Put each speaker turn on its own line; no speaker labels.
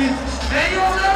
Siz...